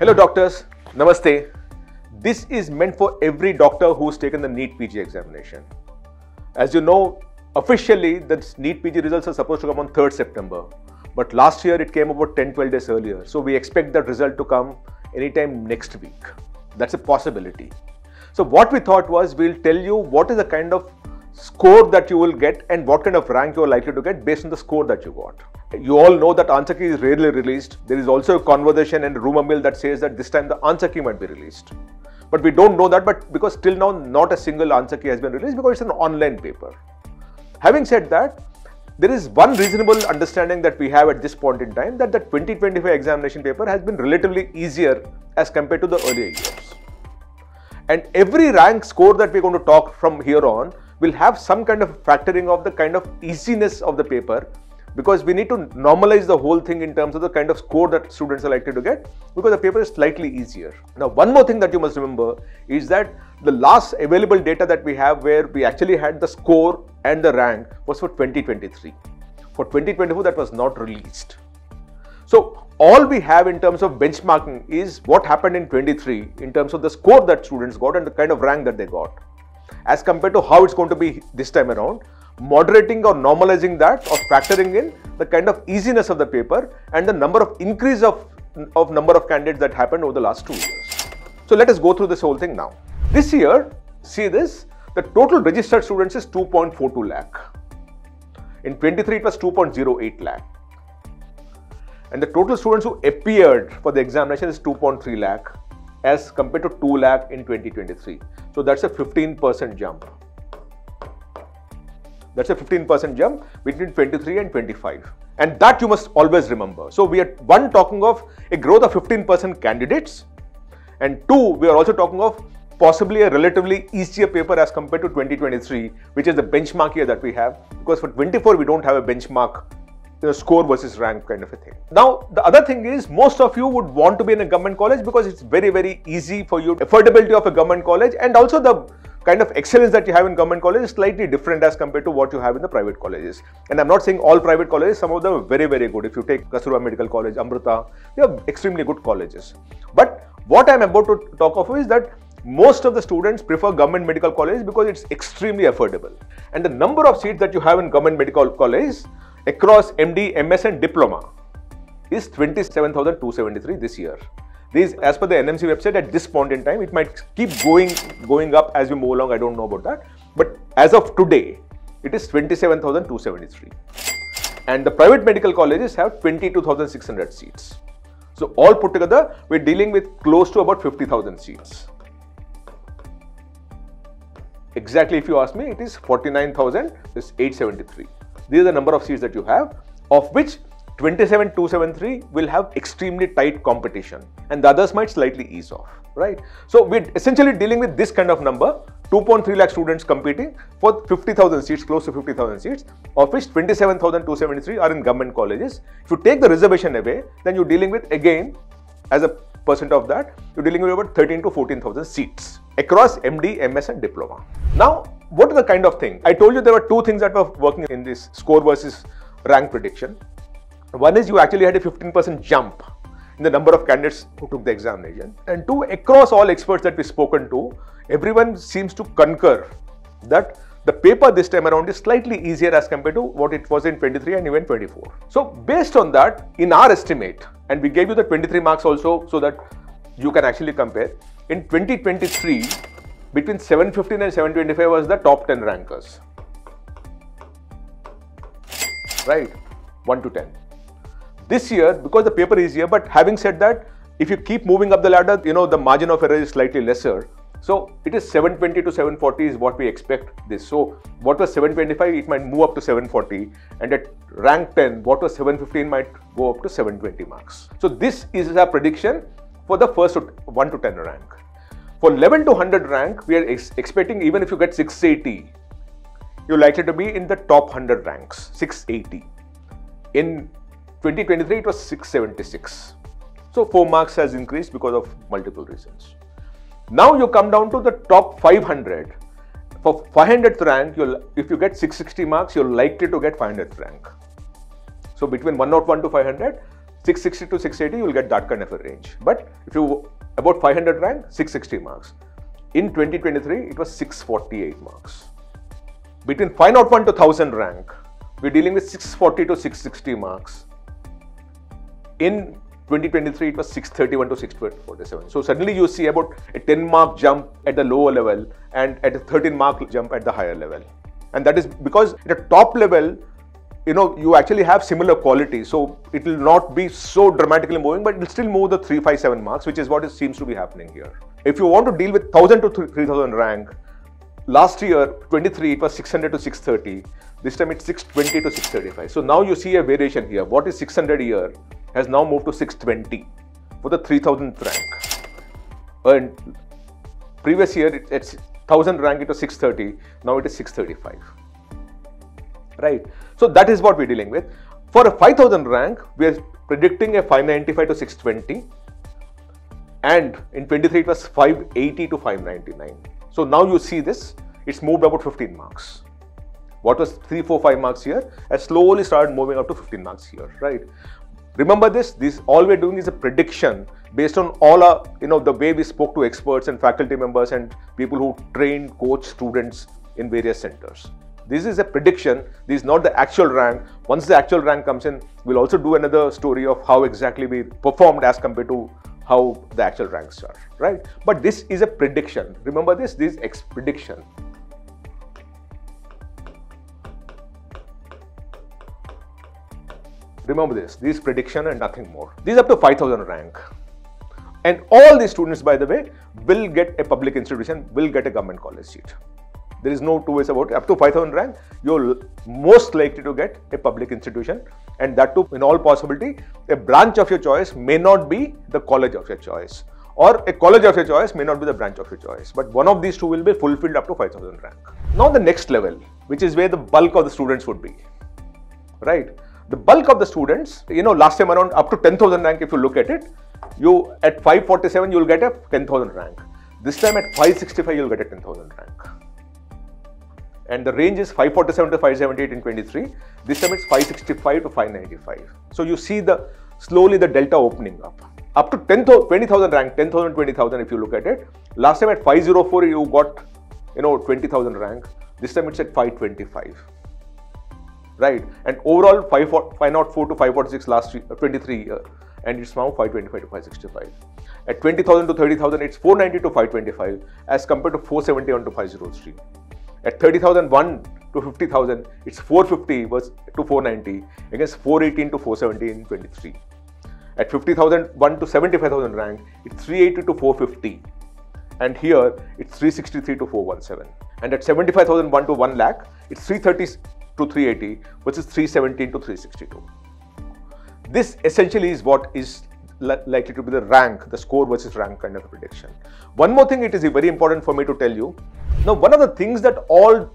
Hello, doctors. Namaste. This is meant for every doctor who's taken the NEET PG examination. As you know, officially the NEET PG results are supposed to come on 3rd September, but last year it came about 10 12 days earlier. So we expect that result to come anytime next week. That's a possibility. So what we thought was we'll tell you what is the kind of score that you will get and what kind of rank you are likely to get based on the score that you got. You all know that answer key is rarely released. There is also a conversation and rumor mill that says that this time the answer key might be released. But we don't know that, but because till now not a single answer key has been released because it's an online paper. Having said that, there is one reasonable understanding that we have at this point in time that the 2025 examination paper has been relatively easier as compared to the earlier years. And every rank score that we're going to talk from here on will have some kind of factoring of the kind of easiness of the paper because we need to normalize the whole thing in terms of the kind of score that students are likely to get because the paper is slightly easier. Now, one more thing that you must remember is that the last available data that we have where we actually had the score and the rank was for 2023. For 2024, that was not released. So, all we have in terms of benchmarking is what happened in 23 in terms of the score that students got and the kind of rank that they got as compared to how it's going to be this time around moderating or normalizing that or factoring in the kind of easiness of the paper and the number of increase of, of number of candidates that happened over the last two years. So let us go through this whole thing now. This year, see this, the total registered students is 2.42 lakh. In 23 it was 2.08 lakh. And the total students who appeared for the examination is 2.3 lakh as compared to 2 lakh in 2023. So that's a 15% jump. That's a 15% jump between 23 and 25. And that you must always remember. So we are one talking of a growth of 15% candidates and two, we are also talking of possibly a relatively easier paper as compared to 2023, which is the benchmark year that we have. Because for 24, we don't have a benchmark know, score versus rank kind of a thing. Now, the other thing is most of you would want to be in a government college because it's very, very easy for you. Affordability of a government college and also the kind of excellence that you have in government college is slightly different as compared to what you have in the private colleges. And I'm not saying all private colleges, some of them are very, very good. If you take Kasturba Medical College, Amrita, they are extremely good colleges. But what I'm about to talk of is that most of the students prefer government medical college because it's extremely affordable. And the number of seats that you have in government medical college across MD, MS and diploma is 27,273 this year. These, as per the NMC website, at this point in time, it might keep going going up as we move along. I don't know about that, but as of today, it is 27,273. And the private medical colleges have 22,600 seats. So all put together, we're dealing with close to about 50,000 seats. Exactly, if you ask me, it is 49,873. These are the number of seats that you have, of which 27273 will have extremely tight competition and the others might slightly ease off, right? So we're essentially dealing with this kind of number, 2.3 lakh students competing for 50,000 seats, close to 50,000 seats, of which 27,273 are in government colleges. If you take the reservation away, then you're dealing with again, as a percent of that, you're dealing with about 13 to 14,000 seats across MD, MS and diploma. Now, what is the kind of thing? I told you there were two things that were working in this score versus rank prediction. One is you actually had a 15% jump in the number of candidates who took the examination. And two, across all experts that we've spoken to, everyone seems to concur that the paper this time around is slightly easier as compared to what it was in 23 and even 24. So based on that, in our estimate, and we gave you the 23 marks also so that you can actually compare, in 2023, between 715 and 725 was the top 10 rankers. Right? 1 to 10 this year because the paper is here but having said that if you keep moving up the ladder you know the margin of error is slightly lesser. So it is 720 to 740 is what we expect this. So what was 725 it might move up to 740 and at rank 10 what was 715 might go up to 720 marks. So this is our prediction for the first 1 to 10 rank for 11 to 100 rank we are ex expecting even if you get 680 you're likely to be in the top 100 ranks 680 in 2023 it was 676. So 4 marks has increased because of multiple reasons. Now you come down to the top 500. For 500th rank, you'll, if you get 660 marks, you're likely to get 500th rank. So between 101 to 500, 660 to 680, you will get that kind of a range. But if you about 500 rank, 660 marks. In 2023, it was 648 marks. Between 501 to 1000 rank, we're dealing with 640 to 660 marks. In 2023, it was 631 to 647. So suddenly you see about a 10 mark jump at the lower level and at a 13 mark jump at the higher level. And that is because at the top level, you know, you actually have similar quality. So it will not be so dramatically moving, but it will still move the 357 marks, which is what it seems to be happening here. If you want to deal with 1000 to 3000 rank, last year 23 it was 600 to 630 this time it's 620 to 635 so now you see a variation here. What is 600 here has now moved to 620 for the 3000th rank. And previous year it's 1000 rank it was 630 now it is 635 right so that is what we're dealing with for a 5000 rank we are predicting a 595 to 620 and in 23 it was 580 to 599 so now you see this, it's moved about 15 marks. What was 3, 4, 5 marks here has slowly started moving up to 15 marks here, right? Remember this, this all we're doing is a prediction based on all our, you know, the way we spoke to experts and faculty members and people who train, coach students in various centers. This is a prediction, this is not the actual rank. Once the actual rank comes in, we'll also do another story of how exactly we performed as compared to how the actual ranks are, right? But this is a prediction. Remember this, this is X prediction. Remember this, this is prediction and nothing more. These up to 5000 rank. And all these students, by the way, will get a public institution, will get a government college seat. There is no two ways about it. Up to 5000 rank, you're most likely to get a public institution. And that too in all possibility a branch of your choice may not be the college of your choice. Or a college of your choice may not be the branch of your choice. But one of these two will be fulfilled up to 5000 rank. Now the next level which is where the bulk of the students would be. Right? The bulk of the students you know last time around up to 10000 rank if you look at it you at 547 you will get a 10000 rank. This time at 565 you will get a 10000 rank and the range is 547 to 578 in 23. This time it's 565 to 595. So you see the slowly the delta opening up. Up to 20,000 rank, 10,000, 20,000 if you look at it. Last time at 504 you got you know 20,000 rank. This time it's at 525. Right, and overall 504 to 546 last 23 uh, and it's now 525 to 565. At 20,000 to 30,000, it's 490 to 525 as compared to 471 to 503. At 30,001 to 50,000, it's 450 was to 490 against 418 to 417 in 23. At 50,001 to 75,000 rank, it's 380 to 450. And here, it's 363 to 417. And at 75,001 to 1 lakh, it's 330 to 380 versus 317 to 362. This essentially is what is likely to be the rank, the score versus rank kind of prediction. One more thing it is very important for me to tell you. Now, one of the things that all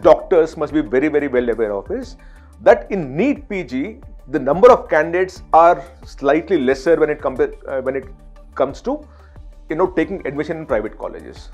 doctors must be very, very well aware of is that in NEET PG, the number of candidates are slightly lesser when it, uh, when it comes to you know taking admission in private colleges.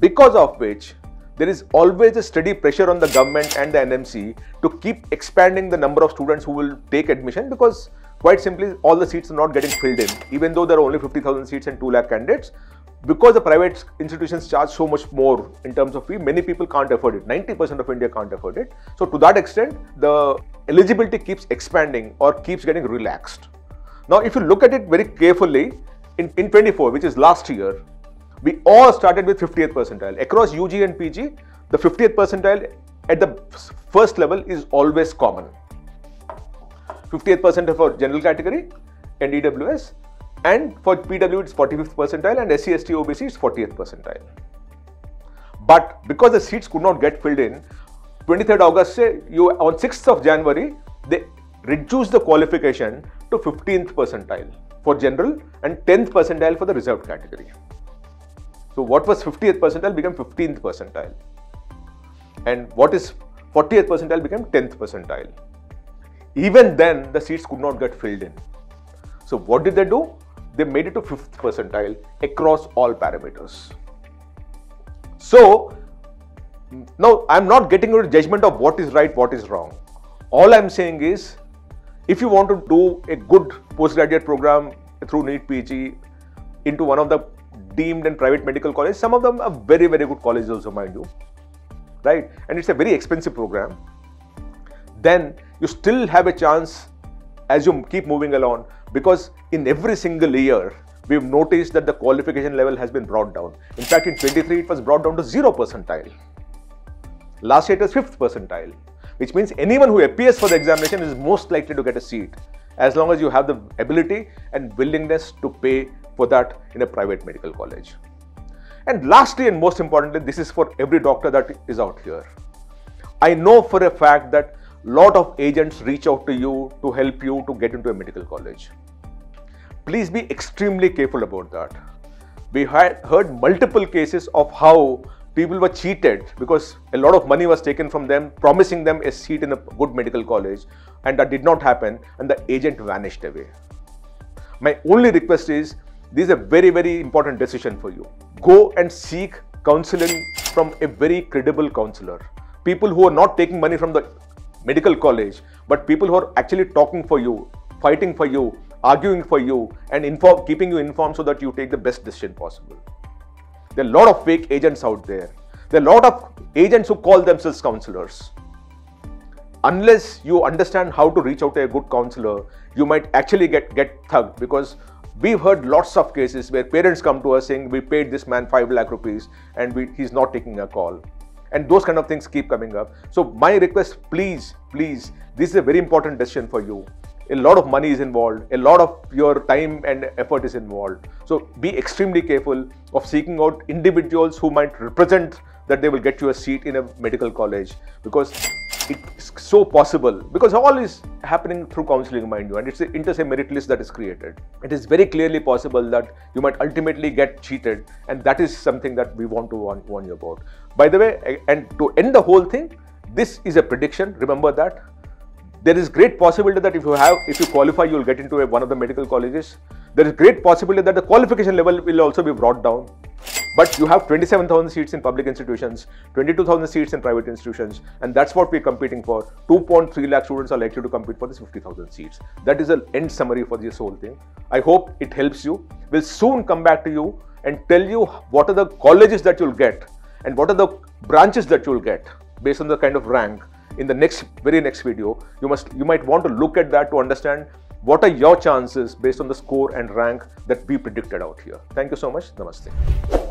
Because of which there is always a steady pressure on the government and the NMC to keep expanding the number of students who will take admission because Quite simply, all the seats are not getting filled in, even though there are only 50,000 seats and 2 lakh candidates. Because the private institutions charge so much more in terms of fee, many people can't afford it. 90% of India can't afford it. So, to that extent, the eligibility keeps expanding or keeps getting relaxed. Now, if you look at it very carefully, in, in 24, which is last year, we all started with 50th percentile. Across UG and PG, the 50th percentile at the first level is always common. 50th percentile for general category and EWS and for PW it's 45th percentile and SC, OBC it's 40th percentile. But because the seats could not get filled in, 23rd August say you on 6th of January they reduced the qualification to 15th percentile for general and 10th percentile for the reserved category. So what was 50th percentile became 15th percentile and what is 40th percentile became 10th percentile. Even then, the seats could not get filled in. So, what did they do? They made it to fifth percentile across all parameters. So, now I'm not getting into judgment of what is right, what is wrong. All I'm saying is, if you want to do a good postgraduate program through NEET PG into one of the deemed and private medical colleges, some of them are very, very good colleges also, mind you, right? And it's a very expensive program. Then you still have a chance as you keep moving along because in every single year, we've noticed that the qualification level has been brought down. In fact, in 23, it was brought down to zero percentile. Last year, it was fifth percentile which means anyone who appears for the examination is most likely to get a seat as long as you have the ability and willingness to pay for that in a private medical college. And lastly, and most importantly, this is for every doctor that is out here. I know for a fact that lot of agents reach out to you to help you to get into a medical college. Please be extremely careful about that. We had heard multiple cases of how people were cheated because a lot of money was taken from them, promising them a seat in a good medical college, and that did not happen, and the agent vanished away. My only request is this is a very, very important decision for you. Go and seek counseling from a very credible counselor. People who are not taking money from the medical college, but people who are actually talking for you, fighting for you, arguing for you, and inform, keeping you informed so that you take the best decision possible. There are a lot of fake agents out there. There are a lot of agents who call themselves counselors. Unless you understand how to reach out to a good counselor, you might actually get, get thugged because we've heard lots of cases where parents come to us saying, We paid this man 5 lakh rupees and we, he's not taking a call. And those kind of things keep coming up. So, my request, please, please, this is a very important decision for you a lot of money is involved, a lot of your time and effort is involved. So be extremely careful of seeking out individuals who might represent that they will get you a seat in a medical college because it's so possible because all is happening through counseling mind you and it's the inter se merit list that is created it is very clearly possible that you might ultimately get cheated and that is something that we want to warn, warn you about by the way and to end the whole thing this is a prediction remember that there is great possibility that if you have, if you qualify, you will get into a, one of the medical colleges. There is great possibility that the qualification level will also be brought down. But you have 27,000 seats in public institutions, 22,000 seats in private institutions, and that's what we're competing for. 2.3 lakh students are likely to compete for this 50,000 seats. That is the end summary for this whole thing. I hope it helps you. We'll soon come back to you and tell you what are the colleges that you'll get and what are the branches that you'll get based on the kind of rank in the next very next video you must you might want to look at that to understand what are your chances based on the score and rank that we predicted out here thank you so much namaste